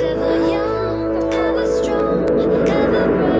Ever young, ever strong, ever brave.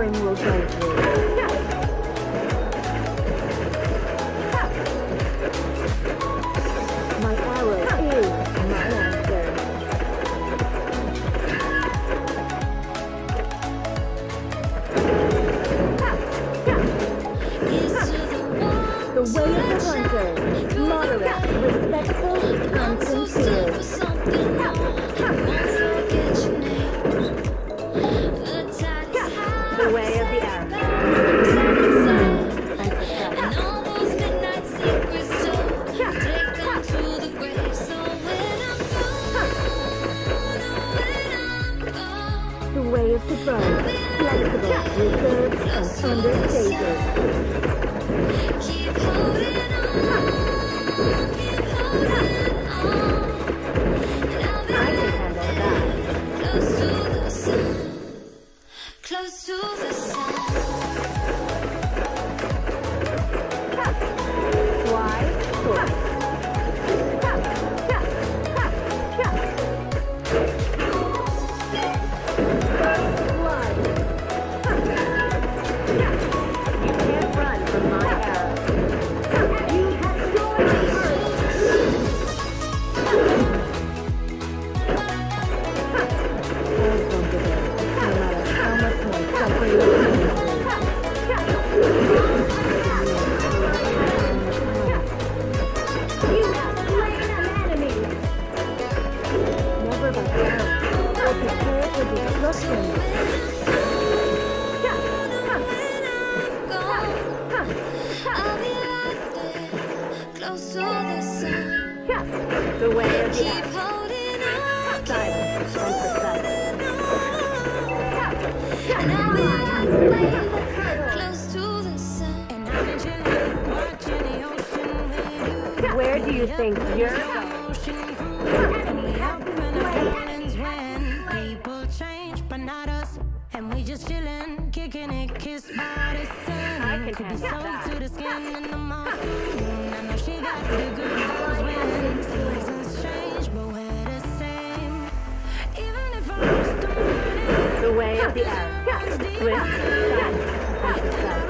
suffering will change me. away. the way of the And I close to the sun. And I'm watching the ocean with you. Where do you think you're just chillin', kicking it, by the sun. I can be soaked to the skin in the. I know she got the good vibes when way of the arrow. Twist.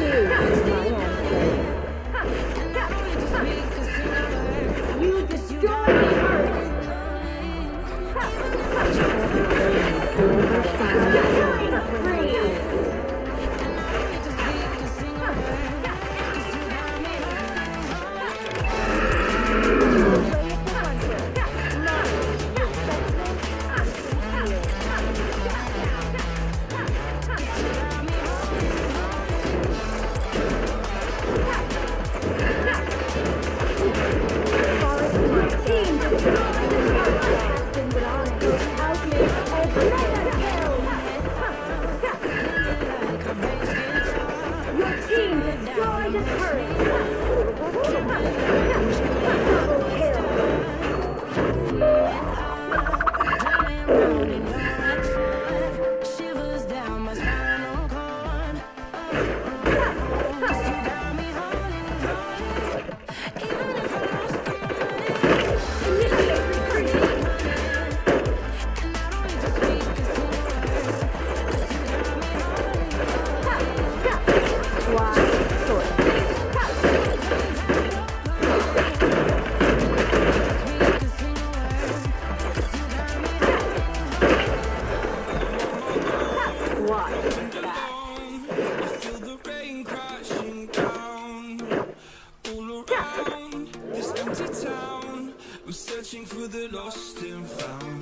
to town. I'm searching for the lost and found.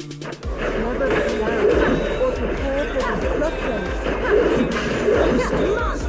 Destruction.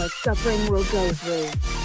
what suffering will go through.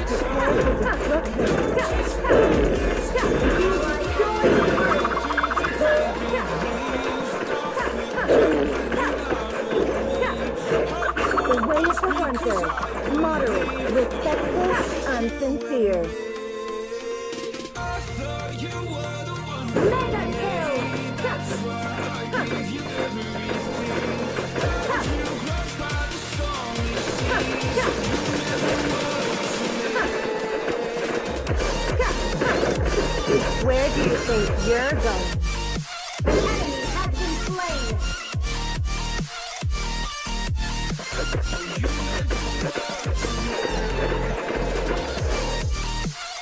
The way of the hunter, moderate, respectful, and sincere. think you're going?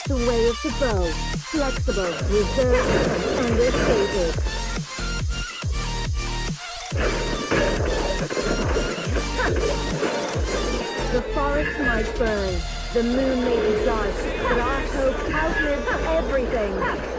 The way of the bow, flexible, reserved, and understated. The forest might burn, the moon may be dark, but our hope outlives everything.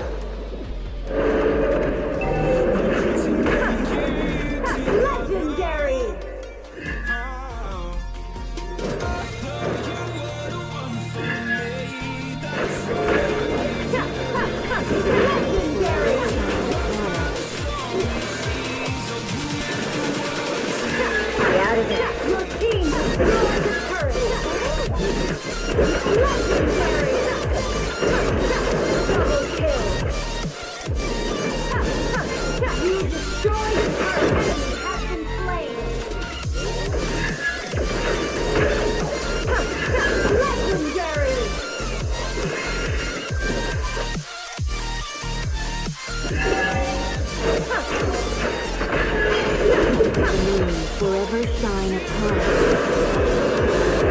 moon forever shine upon.